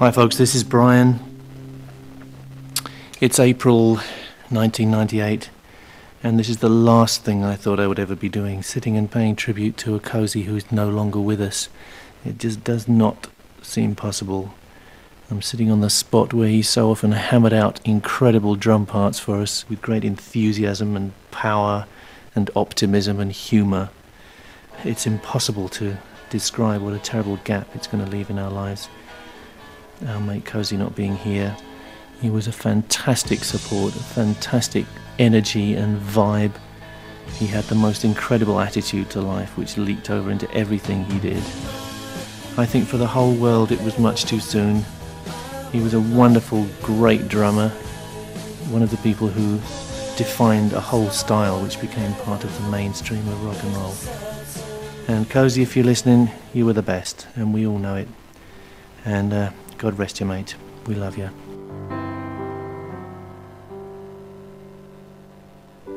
Hi, folks, this is Brian. It's April 1998, and this is the last thing I thought I would ever be doing sitting and paying tribute to a Cozy who is no longer with us. It just does not seem possible. I'm sitting on the spot where he so often hammered out incredible drum parts for us with great enthusiasm and power and optimism and humour. It's impossible to describe what a terrible gap it's going to leave in our lives our mate Cozy not being here. He was a fantastic support, a fantastic energy and vibe. He had the most incredible attitude to life, which leaked over into everything he did. I think for the whole world it was much too soon. He was a wonderful, great drummer, one of the people who defined a whole style which became part of the mainstream of rock and roll. And Cozy, if you're listening, you were the best, and we all know it. And uh, God rest you, mate. We love you.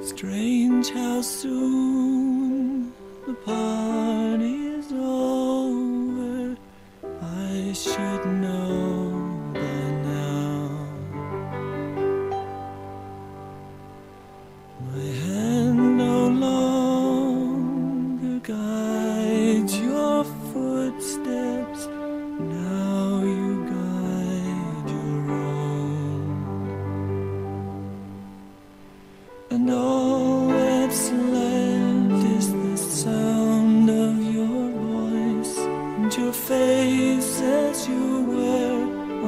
Strange how soon the party's over. I should know And all that's left is the sound of your voice and your face as you were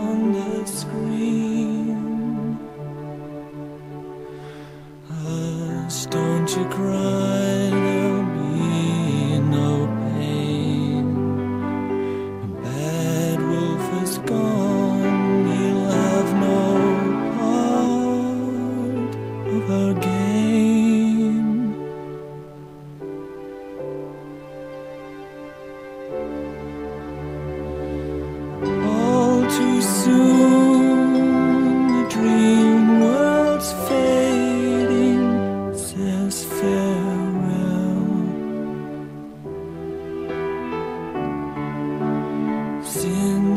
on the screen. Hush, don't you cry,